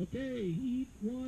Okay, eat one.